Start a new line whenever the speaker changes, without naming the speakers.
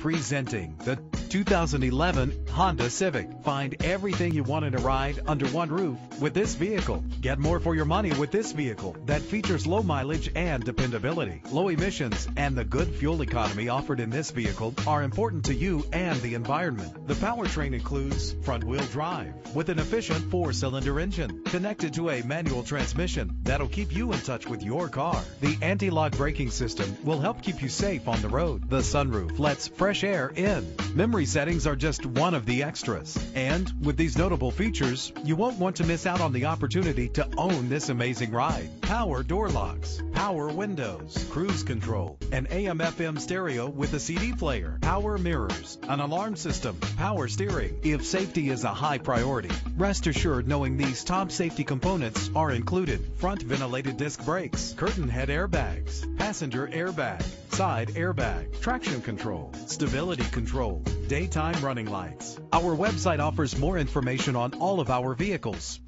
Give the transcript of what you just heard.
Presenting the 2011 Honda Civic. Find everything you want in a ride under one roof with this vehicle. Get more for your money with this vehicle that features low mileage and dependability. Low emissions and the good fuel economy offered in this vehicle are important to you and the environment. The powertrain includes front wheel drive with an efficient four cylinder engine connected to a manual transmission that'll keep you in touch with your car. The anti lock braking system will help keep you safe on the road. The sunroof lets fresh air in. Memory settings are just one of the extras. And with these notable features, you won't want to miss out on the opportunity to own this amazing ride. Power door locks, power windows, cruise control, an AM FM stereo with a CD player, power mirrors, an alarm system, power steering. If safety is a high priority, rest assured knowing these top safety components are included. Front ventilated disc brakes, curtain head airbags, passenger airbag, side airbag, traction control, stability control, daytime running lights. Our website offers more information on all of our vehicles.